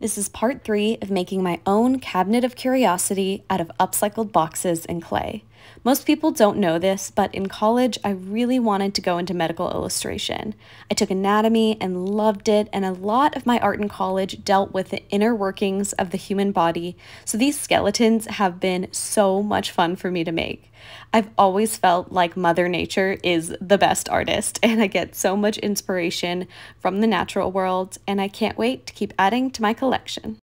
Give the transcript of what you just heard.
This is part three of making my own cabinet of curiosity out of upcycled boxes and clay. Most people don't know this, but in college I really wanted to go into medical illustration. I took anatomy and loved it, and a lot of my art in college dealt with the inner workings of the human body, so these skeletons have been so much fun for me to make. I've always felt like Mother Nature is the best artist, and I get so much inspiration from the natural world, and I can't wait to keep adding to my collection collection.